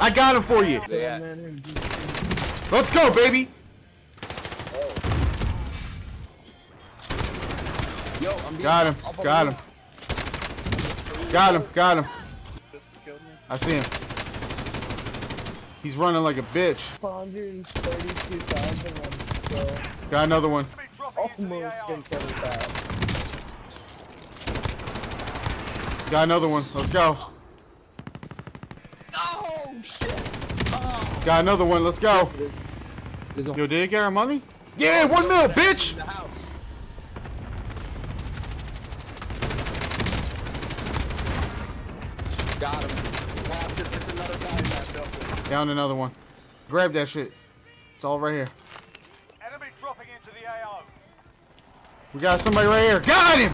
I got him for you. Let's go, baby. Yo, Got him. Got him. Got him. Got him. I see him. He's running like a bitch. 132,000 Got another one. Got another one. Let's go. Oh shit! Oh, Got another one. Let's go. There's, there's a Yo, did it get our money? Yeah, oh, one mil, bitch. in the house. Got him. Wow, there's there's another guy in that building. Down another one. Grab that shit. It's all right here. Enemy dropping into the AO. We got somebody right here. Got him.